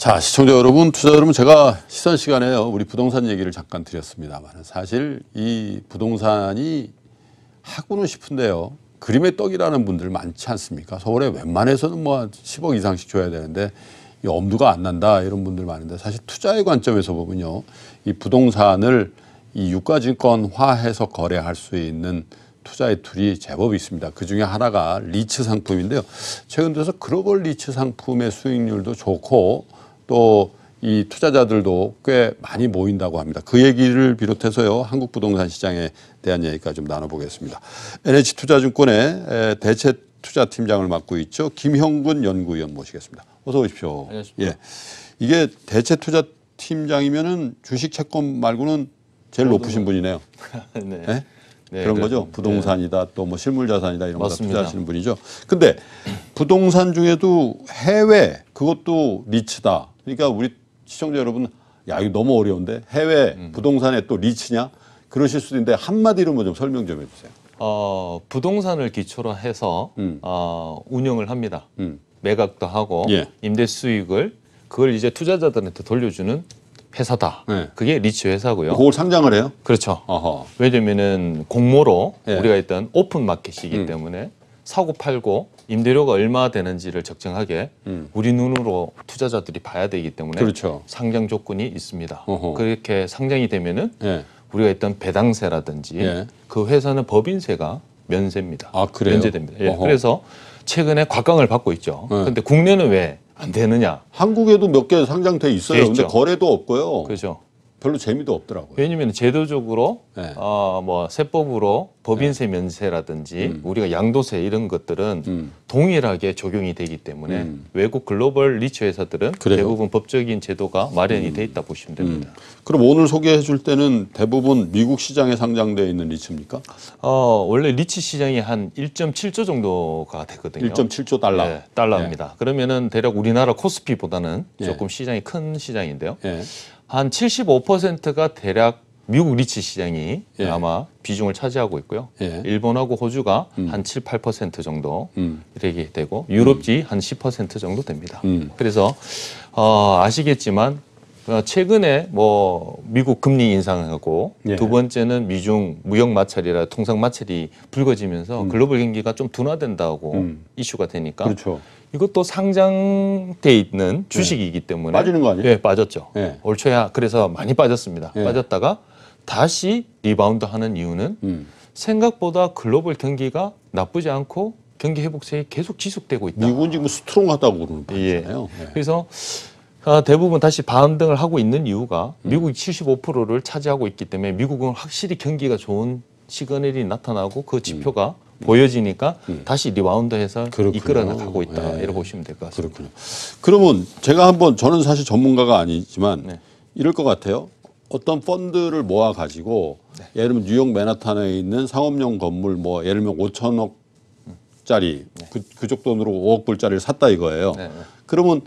자, 시청자 여러분, 투자자 여러분, 제가 시선 시간에요. 우리 부동산 얘기를 잠깐 드렸습니다만 사실 이 부동산이 하고는 싶은데요. 그림의 떡이라는 분들 많지 않습니까? 서울에 웬만해서는 뭐 10억 이상씩 줘야 되는데 이 엄두가 안 난다 이런 분들 많은데 사실 투자의 관점에서 보면요. 이 부동산을 이 유가증권화해서 거래할 수 있는 투자의 tool이 제법 있습니다. 그 중에 하나가 리츠 상품인데요. 최근 들어서 글로벌 리츠 상품의 수익률도 좋고 또 이 투자자들도 꽤 많이 모인다고 합니다. 그 얘기를 비롯해서요, 한국 부동산 시장에 대한 얘기까지 좀 나눠보겠습니다. NH투자증권의 에, 대체 투자팀장을 맡고 있죠. 김형근 연구위원 모시겠습니다. 어서 오십시오. 안녕하십니까. 예. 이게 대체 투자 팀장이면은 주식 채권 말고는 제일 높으신 분이네요. 네. 예? 네, 그런 그- 거죠. 부동산이다 또 뭐 실물 자산이다 이런 거다 맞습니다. 투자하시는 분이죠. 근데 부동산 중에도 해외 그것도 리츠다. 그러니까 우리 시청자 여러분 야 이거 너무 어려운데 해외 음. 부동산에 또 리츠냐? 그러실 수도 있는데 한마디로 뭐 좀 설명 좀 해주세요. 어, 부동산을 기초로 해서 음. 어, 운영을 합니다. 음. 매각도 하고 예. 임대 수익을 그걸 이제 투자자들한테 돌려주는 회사다. 네. 그게 리츠 회사고요. 그걸 상장을 해요? 그렇죠. 어허. 왜냐면은 공모로 예. 우리가 일단 오픈 마켓이기 음. 때문에 사고 팔고 임대료가 얼마 되는지를 적정하게 음. 우리 눈으로 투자자들이 봐야 되기 때문에 그렇죠. 상장 조건이 있습니다. 어허. 그렇게 상장이 되면은 예. 우리가 했던 배당세라든지 예. 그 회사는 법인세가 면세입니다. 아, 그래요? 면제됩니다. 예. 어허. 그래서 최근에 곽강을 받고 있죠. 네. 근데 국내는 왜 안 되느냐? 한국에도 몇 개 상장돼 있어요. 돼 근데 있죠. 거래도 없고요. 그죠? 별로 재미도 없더라고요. 왜냐하면 제도적으로 네. 어, 뭐 세법으로 법인세 면세라든지 음. 우리가 양도세 이런 것들은 음. 동일하게 적용이 되기 때문에 음. 외국 글로벌 리츠 회사들은 그래요? 대부분 법적인 제도가 마련이 돼 있다 보시면 됩니다. 그럼 오늘 소개해 줄 때는 대부분 미국 시장에 상장되어 있는 리츠입니까? 어, 원래 리츠 시장이 한 1.7조 정도가 되거든요. 1.7조 달러. 네, 달러입니다. 그러면은 대략 우리나라 코스피보다는 예. 조금 시장이 큰 시장인데요. 예. 한 75%가 대략 미국 리츠 시장이 예. 아마 비중을 차지하고 있고요. 예. 일본하고 호주가 음. 한 7, 8% 정도 음. 이렇게 되고 유럽지 한10% 정도 됩니다. 음. 그래서 어, 아시겠지만 어, 최근에 뭐 미국 금리 인상하고 예. 두 번째는 미중 무역 마찰이라 통상 마찰이 불거지면서 글로벌 경기가 좀 둔화된다고 음. 이슈가 되니까 그렇죠. 이것도 상장돼 있는 주식이기 때문에 빠지는 거 아니에요? 예, 빠졌죠. 예. 올 초에 그래서 많이 빠졌습니다. 예. 빠졌다가 다시 리바운드 하는 이유는 음. 생각보다 글로벌 경기가 나쁘지 않고 경기 회복세가 계속 지속되고 있다. 미국은 지금 strong하다고 그러는 예. 거잖아요. 예. 그래서 아, 대부분 다시 반등을 하고 있는 이유가 미국이 75%를 차지하고 있기 때문에 미국은 확실히 경기가 좋은 시그널이 나타나고 그 지표가 보여지니까 다시 리바운드해서 음. 그렇군요. 이끌어 나가고 있다. 예. 이렇게 보시면 될 것 같습니다. 그렇군요. 그러면 제가 한번 저는 사실 전문가가 아니지만 네. 이럴 것 같아요. 어떤 펀드를 모아 가지고 네. 예를 들면 뉴욕 맨하탄에 있는 상업용 건물 뭐 예를 들면 5천억짜리 그, 그쪽 돈으로 5억 불짜리를 샀다 이거예요. 네, 네. 그러면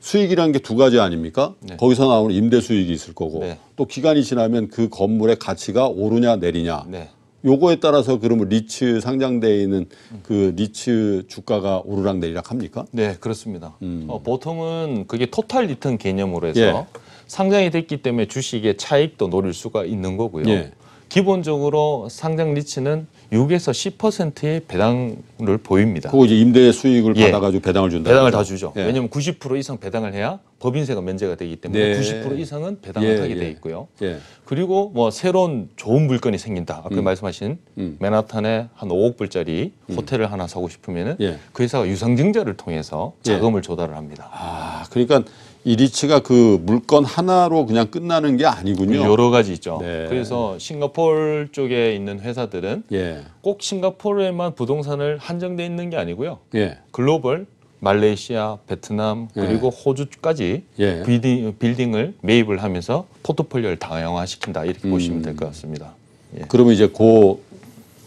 수익이라는 게 두 가지 아닙니까? 네. 거기서 나오는 임대 수익이 있을 거고 네. 또 기간이 지나면 그 건물의 가치가 오르냐 내리냐 네. 요거에 따라서 그러면 리츠 상장되어 있는 그 리츠 주가가 오르락 내리락 합니까? 네, 그렇습니다. 음. 어, 보통은 그게 total return 개념으로 해서 예. 상장이 됐기 때문에 주식의 차익도 노릴 수가 있는 거고요. 예. 기본적으로 상장 리츠는 6에서 10%의 배당을 보입니다. 그거 이제 임대 수익을 예. 받아가지고 배당을 준다. 배당을 다 주죠. 예. 왜냐하면 90% 이상 배당을 해야 법인세가 면제가 되기 때문에 네. 90% 이상은 배당을 예, 하게 예. 돼 있고요. 예. 그리고 뭐 새로운 좋은 물건이 생긴다. 아까 말씀하신 음. 맨하탄에 한 5억 불짜리 호텔을 하나 사고 싶으면은 예. 그 회사가 유상증자를 통해서 예. 자금을 조달을 합니다. 아, 그러니까 이 리츠가 그 물건 하나로 그냥 끝나는 게 아니군요. 여러 가지 있죠. 네. 그래서 싱가포르 쪽에 있는 회사들은 예. 꼭 싱가포르에만 부동산을 한정돼 있는 게 아니고요. 예. 글로벌, 말레이시아, 베트남 그리고 호주까지 예. 빌딩, 빌딩을 매입을 하면서 포트폴리오를 다양화시킨다 이렇게 보시면 될 것 같습니다. 예. 그러면 이제 그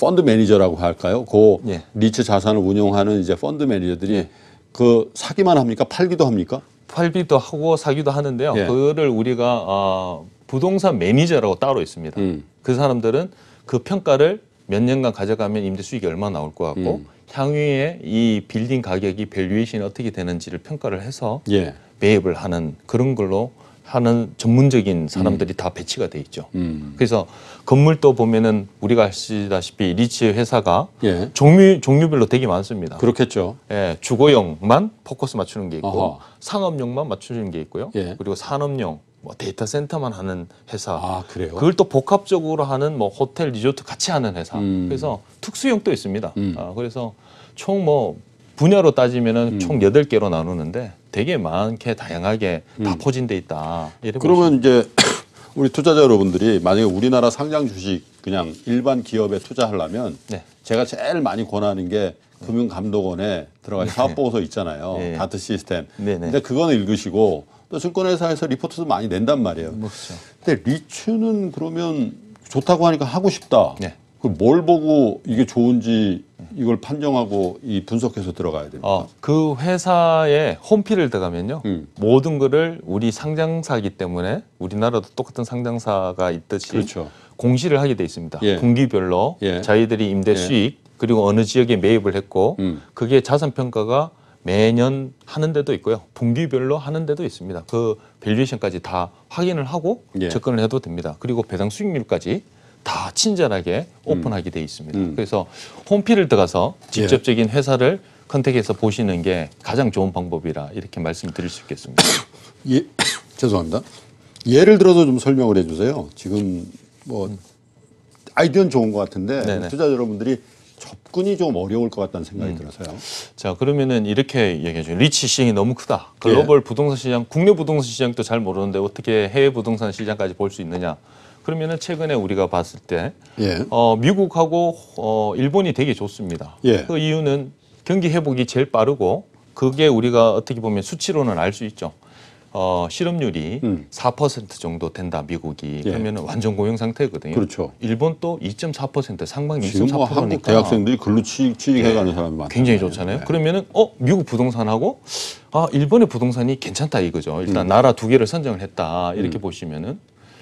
펀드 매니저라고 할까요? 그 예. 리츠 자산을 운용하는 이제 펀드 매니저들이 예. 그 사기만 합니까? 팔기도 합니까? 팔기도 하고 사기도 하는데요. 예. 그거를 우리가 어, 부동산 매니저라고 따로 있습니다. 음. 그 사람들은 그 평가를 몇 년간 가져가면 임대 수익이 얼마 나올 것 같고 음. 향후에 이 빌딩 가격이 valuation이 어떻게 되는지를 평가를 해서 예. 매입을 하는 그런 걸로 하는 전문적인 사람들이 다 배치가 돼 있죠. 음. 그래서 건물도 보면은 우리가 아시다시피 리츠 회사가 예. 종류 종류별로 되게 많습니다. 그렇겠죠. 예, 주거용만 포커스 맞추는 게 있고 어허. 상업용만 맞추는 게 있고요. 예. 그리고 산업용 뭐 데이터 센터만 하는 회사. 아, 그래요? 그걸 또 복합적으로 하는 뭐 호텔 리조트 같이 하는 회사. 음. 그래서 특수용도 있습니다. 음. 아, 그래서 총 뭐 분야로 따지면은 음. 총 여덟 개로 나누는데 되게 많게 다양하게 다 포진돼 있다. 음. 그러면 이제 우리 투자자 여러분들이 만약에 우리나라 상장 주식 그냥 일반 기업에 투자하려면 네. 제가 제일 많이 권하는 게 금융감독원에 들어가 사업 보고서 있잖아요. 네. 다트 시스템. 네네. 근데 그거는 읽으시고 또 증권회사에서 리포트도 많이 낸단 말이에요. 그렇죠. 근데 리츠는 그러면 좋다고 하니까 하고 싶다. 네. 그럼 뭘 보고 이게 좋은지 이걸 판정하고 이 분석해서 들어가야 됩니다. 어, 그 회사의 홈피를 들어가면요. 음. 모든 거를 우리 상장사이기 때문에 우리나라도 똑같은 상장사가 있듯이 그렇죠. 공시를 하게 돼 있습니다. 예. 분기별로 예. 저희들이 임대 예. 수익 그리고 어느 지역에 매입을 했고 음. 그게 자산 평가가 매년 하는 데도 있고요. 분기별로 하는 데도 있습니다. 그 밸류에이션까지 다 확인을 하고 예. 접근을 해도 됩니다. 그리고 배당 수익률까지 다 친절하게 오픈하게 돼 있습니다. 음. 그래서 홈피를 들어가서 직접적인 회사를 컨택해서 보시는 게 가장 좋은 방법이라 이렇게 말씀드릴 수 있겠습니다. 예, 죄송합니다. 예를 들어서 좀 설명을 해주세요. 지금 뭐 아이디어는 좋은 것 같은데 네네. 투자 여러분들이 접근이 좀 어려울 것 같다는 생각이 음. 들어서요. 자 그러면은 이렇게 얘기해줘요. 리치 시장이 너무 크다. 글로벌 예. 부동산 시장, 국내 부동산 시장도 잘 모르는데 어떻게 해외 부동산 시장까지 볼 수 있느냐? 그러면은 최근에 우리가 봤을 때 예, 어, 미국하고 어, 일본이 되게 좋습니다. 예. 그 이유는 경기 회복이 제일 빠르고 그게 우리가 어떻게 보면 수치로는 알 수 있죠. 어, 실업률이 음. 4% 정도 된다 미국이 예. 그러면 완전 고용 상태거든요. 그렇죠. 일본 또 2.4% 상반기 지금 뭐 2.4%니까 한국 대학생들이 글로 취, 취직해가는 예. 사람이 많아요. 굉장히 좋잖아요. 그러면은 어 미국 부동산하고 아 일본의 부동산이 괜찮다 이거죠. 음. 일단 나라 두 개를 선정을 했다 이렇게 보시면은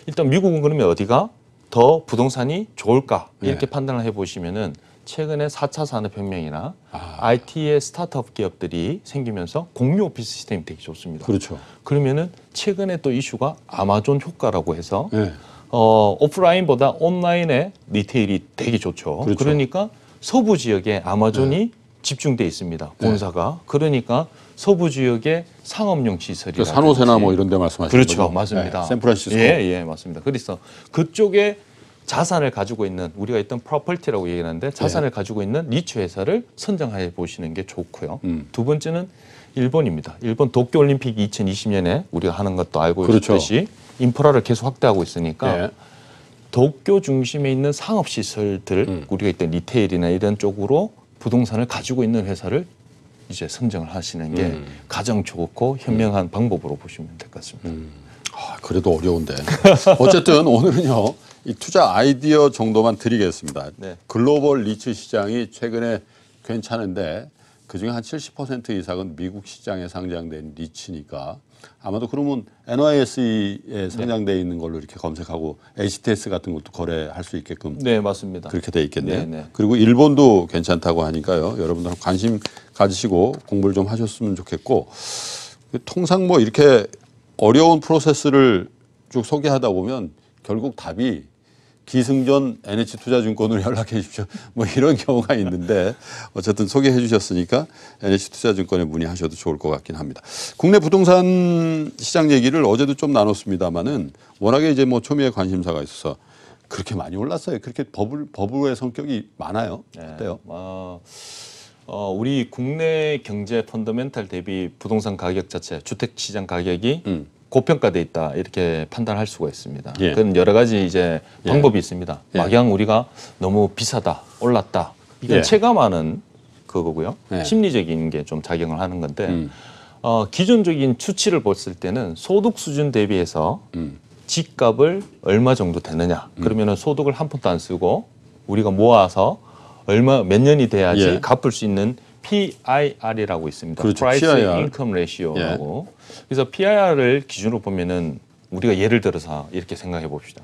일단 미국은 그러면 어디가 더 부동산이 좋을까 이렇게 네. 판단을 해보시면은 최근에 4차 산업혁명이나 아. IT의 스타트업 기업들이 생기면서 공유 오피스 시스템이 되게 좋습니다. 그렇죠. 그러면은 최근에 또 이슈가 아마존 효과라고 해서 예, 어, 오프라인보다 온라인의 리테일이 되게 좋죠. 그렇죠. 그러니까 서부 지역에 아마존이 집중돼 있습니다. 네. 본사가. 그러니까 서부 지역의 상업용 시설이 그 산호세나 뭐 이런 데 말씀하시는 그렇죠. 거죠? 맞습니다. 예, 샌프란시스코. 예, 예, 맞습니다. 그래서 그쪽에 자산을 가지고 있는 우리가 어떤 property라고 얘기하는데 자산을 가지고 있는 리츠 회사를 선정해 보시는 게 좋고요. 음. 두 번째는 일본입니다. 일본 도쿄 올림픽 2020년에 우리가 하는 것도 알고 그렇죠. 있듯이 인프라를 계속 확대하고 있으니까 예. 도쿄 중심에 있는 상업 시설들 음. 우리가 어떤 retail이나 이런 쪽으로 부동산을 가지고 있는 회사를 이제 선정을 하시는 게 음. 가장 좋고 현명한 방법으로 보시면 될 것 같습니다. 아, 그래도 어려운데. 어쨌든 오늘은요, 이 투자 아이디어 정도만 드리겠습니다. 네. 글로벌 리츠 시장이 최근에 괜찮은데 그 중에 한 70% 이상은 미국 시장에 상장된 리츠니까 아마도 그러면 NYSE에 상장돼 있는 걸로 이렇게 검색하고 HTS 같은 것도 거래할 수 있게끔 네, 맞습니다. 그렇게 돼 있겠네요. 네, 네. 그리고 일본도 괜찮다고 하니까요. 여러분들 관심 가지시고 공부를 좀 하셨으면 좋겠고 통상 뭐 이렇게 어려운 프로세스를 쭉 소개하다 보면 결국 답이 기승전 NH투자증권으로 연락해 주십시오. 뭐 이런 경우가 있는데 어쨌든 소개해 주셨으니까 NH투자증권에 문의하셔도 좋을 것 같긴 합니다. 국내 부동산 시장 얘기를 어제도 좀 나눴습니다마는 워낙에 이제 뭐 초미의 관심사가 있어서 그렇게 많이 올랐어요. 그렇게 버블 버블의 성격이 많아요. 네. 어때요? 어, 어, 우리 국내 경제 펀더멘탈 대비 부동산 가격 자체, 주택 시장 가격이 음. 고평가돼 있다 이렇게 판단할 수가 있습니다. 예. 그건 여러 가지 이제 예. 방법이 있습니다. 예. 막양 우리가 너무 비싸다, 올랐다. 이건 예. 체감하는 그거고요. 예. 심리적인 게 좀 작용을 하는 건데 음. 어, 기존적인 수치를 봤을 때는 소득 수준 대비해서 음. 집값을 얼마 정도 되느냐. 그러면은 소득을 한 푼도 안 쓰고 우리가 모아서 얼마 몇 년이 돼야지 예. 갚을 수 있는 PIR이라고 있습니다. 그렇죠. Price PIR. Income Ratio라고. 그래서 PIR을 기준으로 보면은 우리가 예를 들어서 이렇게 생각해 봅시다.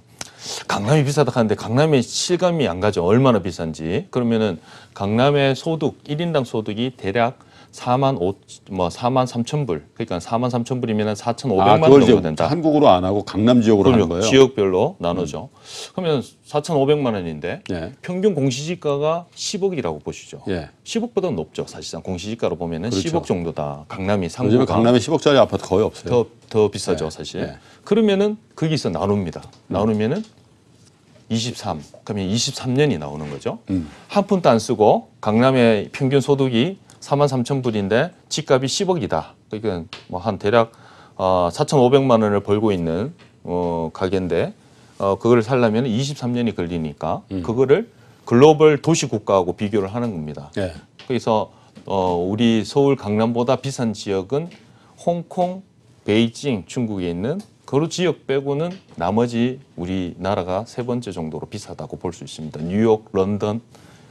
강남이 비싸다 하는데 강남에 실감이 안 가죠. 얼마나 비싼지. 그러면은 강남의 소득 1인당 소득이 대략 4만 5, 뭐 4만 3천 불. 그러니까 4만 3천 불이면 4,500만 아, 원 정도 된다. 한국으로 안 하고 강남 지역으로 하는. 거예요. 지역별로 나누죠. 그러면 4,500만 원인데 예. 평균 공시지가가 10억이라고 보시죠. 예. 10억보다 높죠. 사실상 공시지가로 보면은 그렇죠. 10억 정도다. 강남이 요즘에 상구가 강남에 10억짜리 아파트 거의 없어요. 더, 더 비싸죠, 네, 사실. 네. 그러면은 거기서 나눕니다. 나누면은 23. 그러면 23년이 나오는 거죠. 음. 한 푼도 안 쓰고 강남의 평균 소득이 4만 3천 불인데 집값이 10억이다. 그러니까 뭐 한 대략 어, 4,500만 원을 벌고 있는 어, 가게인데 어, 그거를 살려면 23년이 걸리니까 음. 그거를 글로벌 도시 국가하고 비교를 하는 겁니다. 예. 그래서 어, 우리 서울 강남보다 비싼 지역은 홍콩, 베이징, 중국에 있는 그 지역 빼고는 나머지 우리나라가 세 번째 정도로 비싸다고 볼 수 있습니다. 뉴욕, 런던,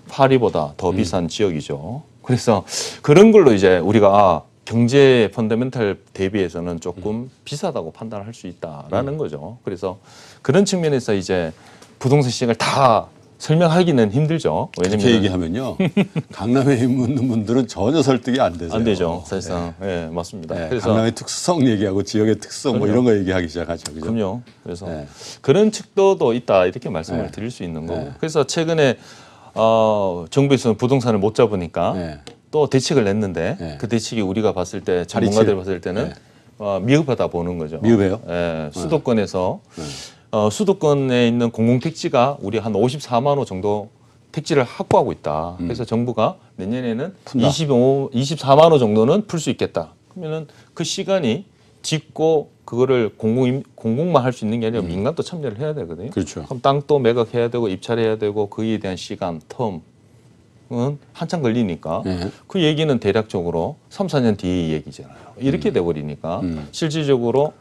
파리보다 더 비싼 지역이죠. 그래서 그런 걸로 이제 우리가 아, 경제 펀더멘탈 대비해서는 조금 비싸다고 판단할 수 있다라는 거죠. 그래서 그런 측면에서 이제 부동산 시장을 다 설명하기는 힘들죠. 왜냐면 얘기하면요. 강남에 있는 분들은 전혀 설득이 안 되세요. 안 되죠. 사실상 예, 맞습니다. 네, 그래서 강남의 특수성 얘기하고 지역의 특성 뭐 그럼요. 이런 거 얘기하기 시작하죠. 그죠? 그럼요. 그래서 네. 그런 측도도 있다 이렇게 말씀을 네. 드릴 수 있는 거고. 네. 그래서 최근에 어, 정부에서는 부동산을 못 잡으니까 네. 또 대책을 냈는데 네. 그 대책이 우리가 봤을 때 전문가들. 봤을 때는 네. 어, 미흡하다 보는 거죠. 미흡해요? 예, 수도권에서 네. 어, 수도권에 있는 공공택지가 우리 한 54만 호 정도 택지를 확보하고 있다. 그래서 정부가 내년에는 음. 푼다. 25, 24만 호 정도는 풀 수 있겠다. 그러면은 그 시간이 짓고 그거를 공공 공공만 할 수 있는 게 아니라 민간도 참여를 해야 되거든요. 음. 그렇죠. 그럼 땅도 매각해야 되고 입찰해야 되고 그에 대한 시간, 텀은 한참 걸리니까 네. 그 얘기는 대략적으로 3, 4년 뒤의 얘기잖아요. 이렇게 돼 버리니까 음. 실질적으로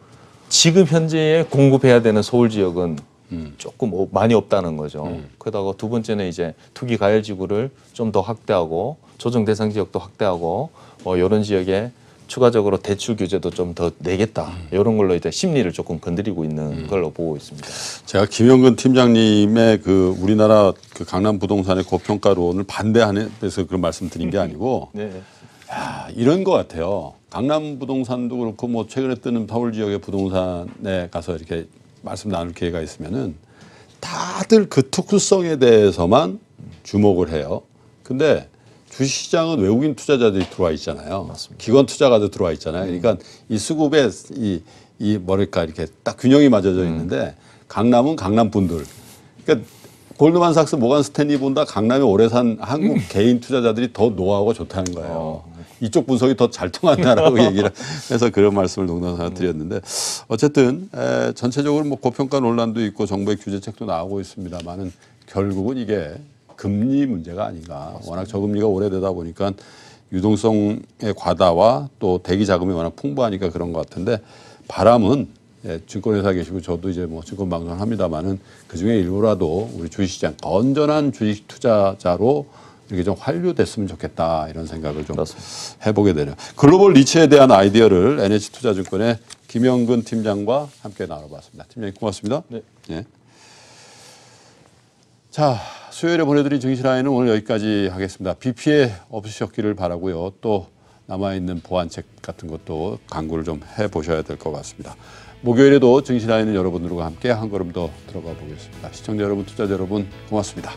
지금 현재에 공급해야 되는 서울 지역은 음. 조금 어- 많이 없다는 거죠. 그러다가 두 번째는 이제 투기 가열 지구를 좀 더 확대하고 조정 대상 지역도 확대하고 뭐 이런 지역에 추가적으로 대출 규제도 좀 더 내겠다. 이런 걸로 이제 심리를 조금 건드리고 있는 걸로 보고 있습니다. 제가 김영근 팀장님의 그 우리나라 그 강남 부동산의 고평가론을 반대하는 데서 그런 말씀드린 게 아니고 네. 야, 이런 것 같아요. 강남 부동산도 그렇고 뭐 최근에 뜨는 서울 지역의 부동산에 가서 이렇게 말씀 나눌 기회가 있으면은 다들 그 특수성에 대해서만 주목을 해요. 근데 주식시장은 외국인 투자자들이 들어와 있잖아요. 기관 투자가도 들어와 있잖아요. 그러니까 이 수급에 이, 이 뭐랄까 이렇게 딱 균형이 맞아져 있는데 강남은 강남 분들. 그러니까 골드만삭스, 모간 스탠리 본다 강남에 오래 산 한국 개인 투자자들이 더 노하우가 좋다는 거예요. 이쪽 분석이 더 잘 통한다라고 얘기를 해서 그런 말씀을 농담삼아 드렸는데 어쨌든 에, 전체적으로 뭐 고평가 논란도 있고 정부의 규제책도 나오고 있습니다만은 결국은 이게 금리 문제가 아닌가. 워낙 저금리가 오래되다 보니까 유동성의 과다와 또 대기 자금이 워낙 풍부하니까 그런 것 같은데 바람은 예, 증권회사 계시고 저도 이제 뭐 증권 방송을 합니다만은 그 중에 일부라도 우리 주식시장 건전한 주식 투자자로 이렇게 좀 환류됐으면 좋겠다 이런 생각을 좀 해보게 되네요. 글로벌 리츠에 대한 아이디어를 NH투자증권의 김영근 팀장과 함께 나눠봤습니다. 팀장님 고맙습니다. 네. 예. 자, 수요일에 보내드린 정신라인은 오늘 여기까지 하겠습니다. 비 피해 없으셨기를 바라고요. 또 남아있는 보완책 같은 것도 강구를 좀 해보셔야 될 것 같습니다. 목요일에도 정신라인은 여러분들과 함께 한 걸음 더 들어가 보겠습니다. 시청자 여러분, 투자자 여러분 고맙습니다.